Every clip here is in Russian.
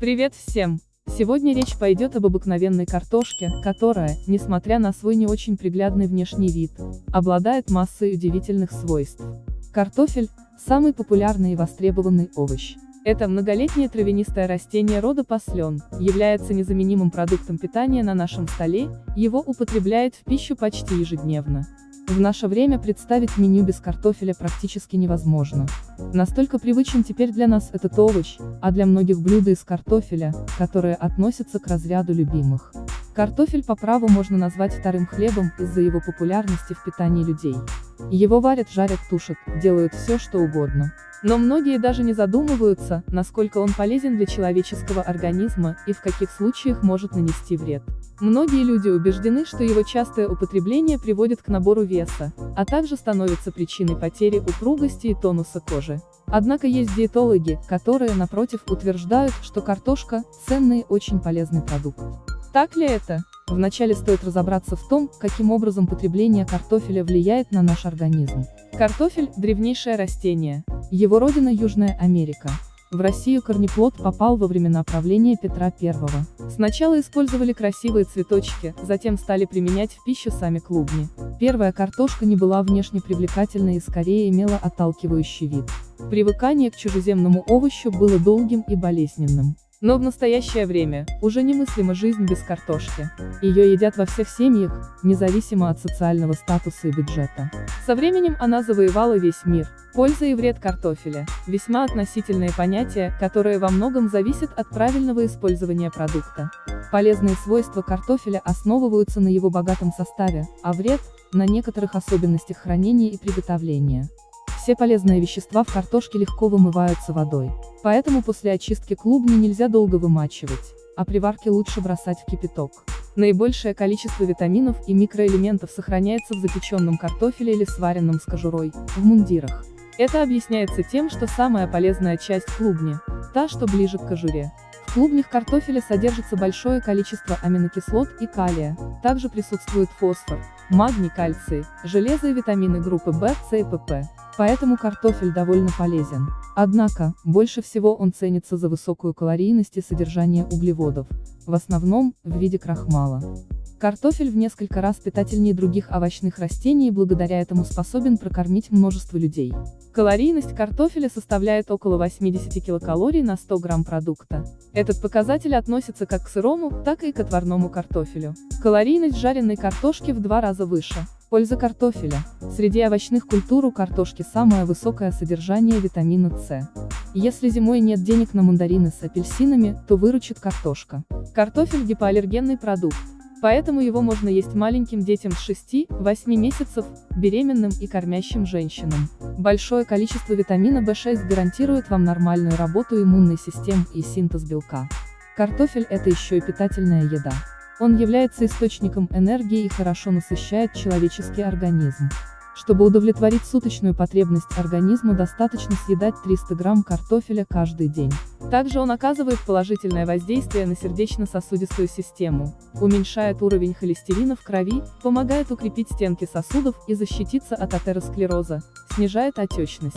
Привет всем! Сегодня речь пойдет об обыкновенной картошке, которая, несмотря на свой не очень приглядный внешний вид, обладает массой удивительных свойств. Картофель – самый популярный и востребованный овощ. Это многолетнее травянистое растение рода послен, является незаменимым продуктом питания на нашем столе, его употребляют в пищу почти ежедневно. В наше время представить меню без картофеля практически невозможно. Настолько привычен теперь для нас этот овощ, а для многих блюда из картофеля, которые относятся к разряду любимых. Картофель по праву можно назвать вторым хлебом из-за его популярности в питании людей. Его варят, жарят, тушат, делают все, что угодно. Но многие даже не задумываются, насколько он полезен для человеческого организма и в каких случаях может нанести вред. Многие люди убеждены, что его частое употребление приводит к набору веса, а также становится причиной потери упругости и тонуса кожи. Однако есть диетологи, которые, напротив, утверждают, что картошка – ценный и очень полезный продукт. Так ли это? Вначале стоит разобраться в том, каким образом потребление картофеля влияет на наш организм. Картофель – древнейшее растение. Его родина – Южная Америка. В Россию корнеплод попал во времена правления Петра I. Сначала использовали красивые цветочки, затем стали применять в пищу сами клубни. Первая картошка не была внешне привлекательной и скорее имела отталкивающий вид. Привыкание к чужеземному овощу было долгим и болезненным. Но в настоящее время, уже немыслима жизнь без картошки. Ее едят во всех семьях, независимо от социального статуса и бюджета. Со временем она завоевала весь мир. Польза и вред картофеля – весьма относительные понятия, которые во многом зависят от правильного использования продукта. Полезные свойства картофеля основываются на его богатом составе, а вред – на некоторых особенностях хранения и приготовления. Все полезные вещества в картошке легко вымываются водой. Поэтому после очистки клубни нельзя долго вымачивать, а при варке лучше бросать в кипяток. Наибольшее количество витаминов и микроэлементов сохраняется в запеченном картофеле или сваренном с кожурой, в мундирах. Это объясняется тем, что самая полезная часть клубни – та, что ближе к кожуре. В клубнях картофеля содержится большое количество аминокислот и калия, также присутствует фосфор, магний, кальций, железо и витамины группы В, С и ПП. Поэтому картофель довольно полезен. Однако, больше всего он ценится за высокую калорийность и содержание углеводов, в основном, в виде крахмала. Картофель в несколько раз питательнее других овощных растений и благодаря этому способен прокормить множество людей. Калорийность картофеля составляет около 80 килокалорий на 100 грамм продукта. Этот показатель относится как к сырому, так и к отварному картофелю. Калорийность жареной картошки в два раза выше. Польза картофеля. Среди овощных культур у картошки самое высокое содержание витамина С. Если зимой нет денег на мандарины с апельсинами, то выручит картошка. Картофель – гипоаллергенный продукт. Поэтому его можно есть маленьким детям с 6-8 месяцев, беременным и кормящим женщинам. Большое количество витамина В6 гарантирует вам нормальную работу иммунной системы и синтез белка. Картофель – это еще и питательная еда. Он является источником энергии и хорошо насыщает человеческий организм. Чтобы удовлетворить суточную потребность организма достаточно съедать 300 грамм картофеля каждый день. Также он оказывает положительное воздействие на сердечно-сосудистую систему, уменьшает уровень холестерина в крови, помогает укрепить стенки сосудов и защититься от атеросклероза, снижает отечность.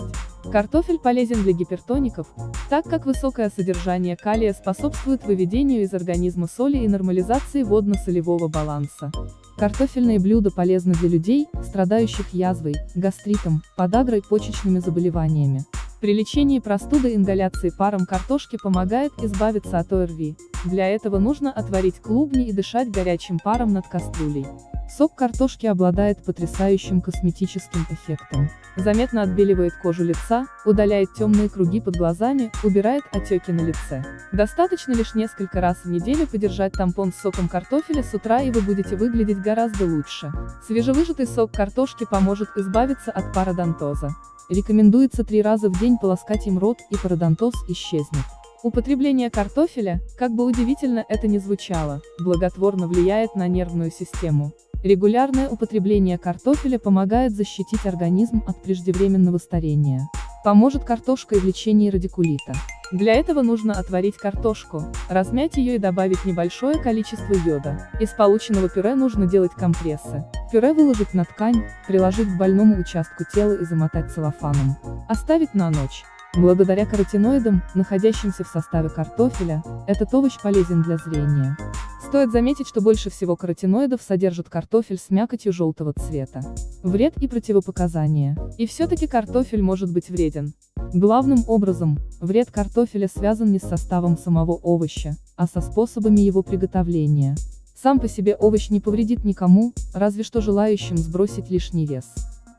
Картофель полезен для гипертоников, так как высокое содержание калия способствует выведению из организма соли и нормализации водно-солевого баланса. Картофельные блюда полезны для людей, страдающих язвой, гастритом, подагрой, почечными заболеваниями. При лечении простуды ингаляции паром картошки помогает избавиться от ОРВИ. Для этого нужно отварить клубни и дышать горячим паром над кастрюлей. Сок картошки обладает потрясающим косметическим эффектом. Заметно отбеливает кожу лица, удаляет темные круги под глазами, убирает отеки на лице. Достаточно лишь несколько раз в неделю подержать тампон с соком картофеля с утра и вы будете выглядеть гораздо лучше. Свежевыжатый сок картошки поможет избавиться от пародонтоза. Рекомендуется три раза в день полоскать им рот и пародонтоз исчезнет. Употребление картофеля, как бы удивительно это ни звучало, благотворно влияет на нервную систему. Регулярное употребление картофеля помогает защитить организм от преждевременного старения. Поможет картошка и в лечении радикулита. Для этого нужно отварить картошку, размять ее и добавить небольшое количество йода. Из полученного пюре нужно делать компрессы. Пюре выложить на ткань, приложить к больному участку тела и замотать целлофаном. Оставить на ночь. Благодаря каротиноидам, находящимся в составе картофеля, этот овощ полезен для зрения. Стоит заметить, что больше всего каротиноидов содержит картофель с мякотью желтого цвета. Вред и противопоказания. И все-таки картофель может быть вреден. Главным образом, вред картофеля связан не с составом самого овоща, а со способами его приготовления. Сам по себе овощ не повредит никому, разве что желающим сбросить лишний вес.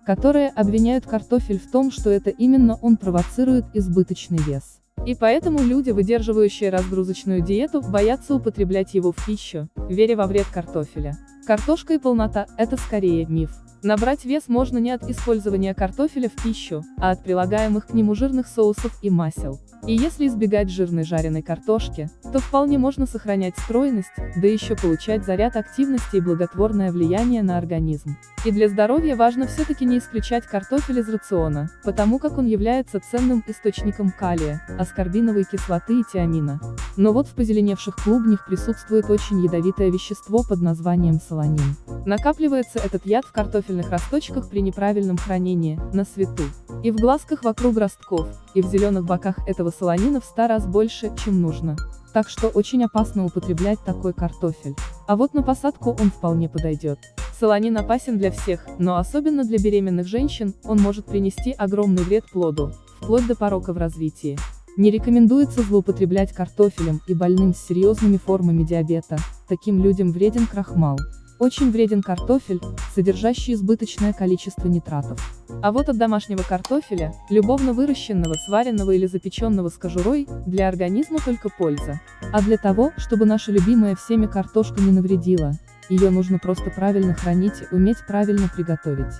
Которые обвиняют картофель в том, что это именно он провоцирует избыточный вес. И поэтому люди, выдерживающие разгрузочную диету, боятся употреблять его в пищу, веря во вред картофеля. Картошка и полнота – это скорее миф. Набрать вес можно не от использования картофеля в пищу, а от прилагаемых к нему жирных соусов и масел. И если избегать жирной жареной картошки, то вполне можно сохранять стройность, да еще получать заряд активности и благотворное влияние на организм. И для здоровья важно все-таки не исключать картофель из рациона, потому как он является ценным источником калия, аскорбиновой кислоты и тиамина. Но вот в позеленевших клубнях присутствует очень ядовитое вещество под названием солонин. Накапливается этот яд в картофельных росточках при неправильном хранении, на свету. И в глазках вокруг ростков, и в зеленых боках этого солонина в 100 раз больше, чем нужно. Так что очень опасно употреблять такой картофель. А вот на посадку он вполне подойдет. Солонин опасен для всех, но особенно для беременных женщин, он может принести огромный вред плоду, вплоть до порока в развитии. Не рекомендуется злоупотреблять картофелем и больным с серьезными формами диабета, таким людям вреден крахмал. Очень вреден картофель, содержащий избыточное количество нитратов. А вот от домашнего картофеля, любовно выращенного, сваренного или запеченного с кожурой, для организма только польза. А для того, чтобы наша любимая всеми картошка не навредила, ее нужно просто правильно хранить уметь правильно приготовить.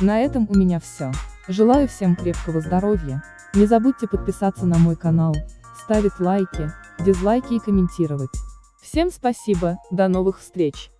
На этом у меня все. Желаю всем крепкого здоровья. Не забудьте подписаться на мой канал, ставить лайки, дизлайки и комментировать. Всем спасибо, до новых встреч!